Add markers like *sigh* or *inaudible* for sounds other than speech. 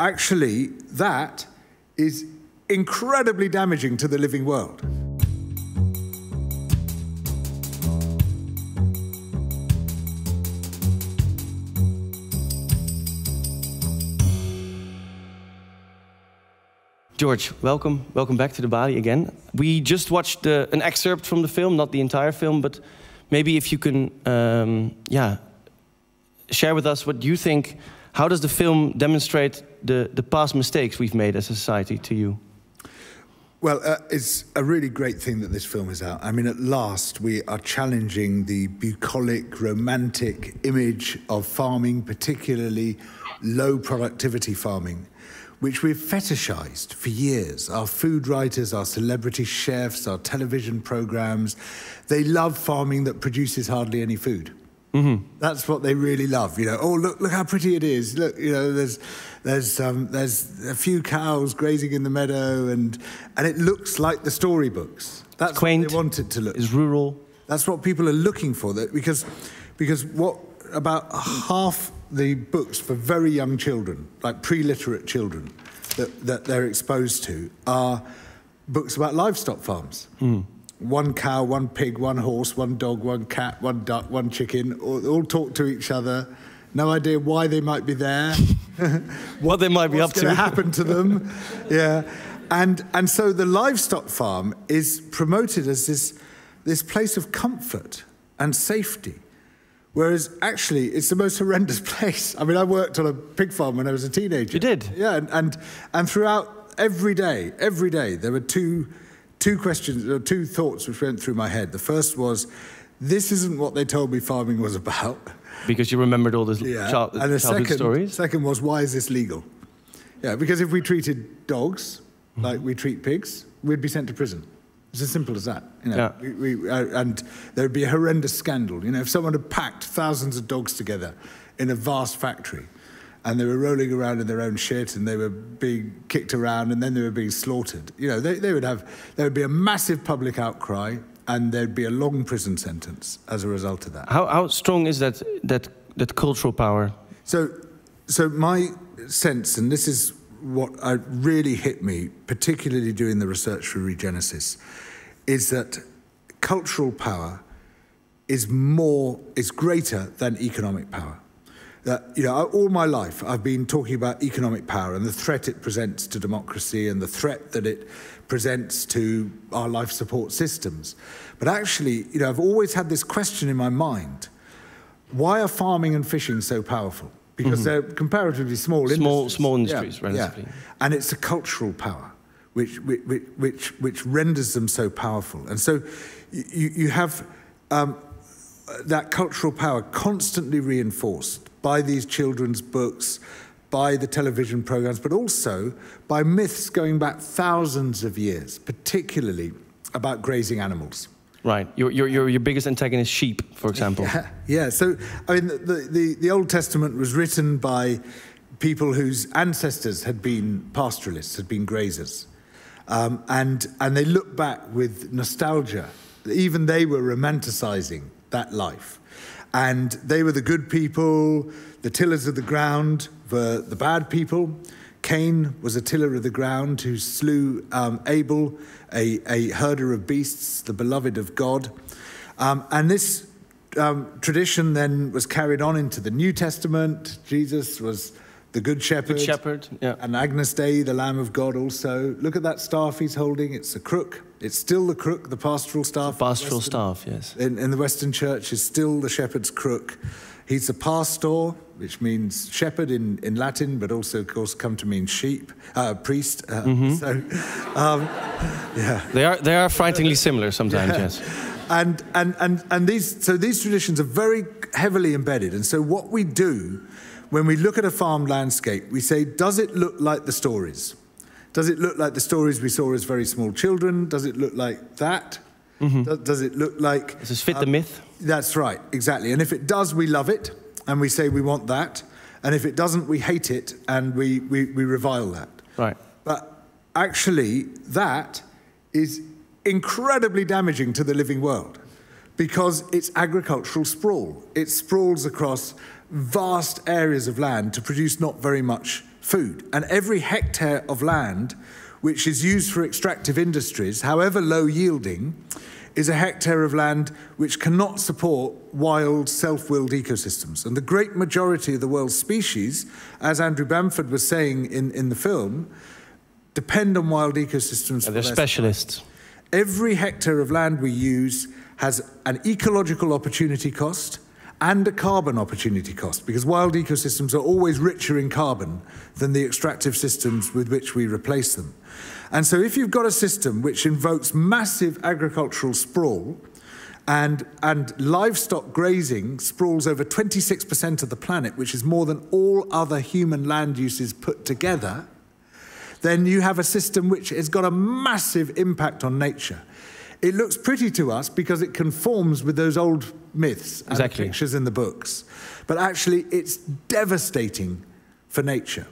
actually, that is incredibly damaging to the living world. George, welcome. Welcome back to the Balie again. We just watched the, an excerpt from the film, not the entire film, but maybe if you can, um, yeah, share with us what you think. How does the film demonstrate the, the past mistakes we've made as a society to you? Well, uh, it's a really great thing that this film is out. I mean, at last, we are challenging the bucolic, romantic image of farming, particularly low productivity farming which we've fetishized for years. Our food writers, our celebrity chefs, our television programs, they love farming that produces hardly any food. Mm-hmm. That's what they really love. You know, oh look, look how pretty it is. Look, you know, there's there's um, there's a few cows grazing in the meadow, and and it looks like the storybooks. That's it's quaint, what they wanted it to look. It's rural. That's what people are looking for. That because because what about half the books for very young children, like pre-literate children, that, that they're exposed to are books about livestock farms. Mm. One cow, one pig, one horse, one dog, one cat, one duck, one chicken, all, all talk to each other. No idea why they might be there. *laughs* what they might be up to. What's happen to them. *laughs* yeah. And, and so the livestock farm is promoted as this, this place of comfort and safety. Whereas actually, it's the most horrendous *laughs* place. I mean, I worked on a pig farm when I was a teenager. You did? Yeah, and, and, and throughout every day, every day, there were two, two questions, or two thoughts which went through my head. The first was, this isn't what they told me farming was about. Because you remembered all those *laughs* yeah. child, and the second, stories? second was, why is this legal? Yeah, because if we treated dogs mm-hmm. like we treat pigs, we'd be sent to prison. It's as simple as that. You know, yeah. we, we, uh, and there would be a horrendous scandal. You know, if someone had packed thousands of dogs together in a vast factory and they were rolling around in their own shit and they were being kicked around and then they were being slaughtered, you know, they, they would have, there would be a massive public outcry and there'd be a long prison sentence as a result of that. How, how strong is that, that, that cultural power? So, so my sense, and this is what really hit me, particularly doing the research for Regenesis, is that cultural power is more, is greater than economic power. That, you know, all my life I've been talking about economic power and the threat it presents to democracy and the threat that it presents to our life support systems. But actually, you know, I've always had this question in my mind why are farming and fishing so powerful? because mm-hmm. they're comparatively small, small industries. Small industries, yeah, relatively. Yeah. And it's a cultural power which, which, which, which renders them so powerful. And so you, you have um, that cultural power constantly reinforced by these children's books, by the television programs, but also by myths going back thousands of years, particularly about grazing animals. Right. Your, your, your, your biggest antagonist, sheep, for example. *laughs* Yeah. yeah. So, I mean, the, the, the Old Testament was written by people whose ancestors had been pastoralists, had been grazers. Um, and, and they look back with nostalgia. Even they were romanticizing that life. And they were the good people, the tillers of the ground were the bad people. Cain was a tiller of the ground who slew um, Abel, a, a, herder of beasts, the beloved of God. Um, and this um, tradition then was carried on into the New Testament. Jesus was the Good Shepherd. Good Shepherd, yeah. And Agnus Dei, the Lamb of God, also. Look at that staff he's holding. It's a crook. It's still the crook, the pastoral staff. The pastoral Western, staff, yes. In, in the Western Church, is still the shepherd's crook. He's a pastor, which means shepherd in, in Latin, but also, of course, come to mean sheep, uh, priest. Uh, mm-hmm. So, um, yeah. They are, they are frighteningly similar sometimes, yeah. yes. And, and, and, and these, so these traditions are very heavily embedded. And so what we do when we look at a farm landscape, we say, does it look like the stories? Does it look like the stories we saw as very small children? Does it look like that? Mm-hmm. Does, does, it look like... Does this fit um, the myth? That's right, exactly. And if it does, we love it and we say we want that. And if it doesn't, we hate it and we, we, we revile that. Right. But actually, that is incredibly damaging to the living world because it's agricultural sprawl. It sprawls across vast areas of land to produce not very much food. And every hectare of land which is used for extractive industries, however low yielding, is a hectare of land which cannot support wild, self willed ecosystems. And the great majority of the world's species, as Andrew Balmford was saying in, in the film, depend on wild ecosystems. Yeah, they're specialists. Every hectare of land we use has an ecological opportunity cost and a carbon opportunity cost because wild ecosystems are always richer in carbon than the extractive systems with which we replace them. And so if you've got a system which invokes massive agricultural sprawl, and, and livestock grazing sprawls over 26% of the planet, which is more than all other human land uses put together, then you have a system which has got a massive impact on nature. It looks pretty to us because it conforms with those old myths and exactly. pictures in the books. But actually, it's devastating for nature.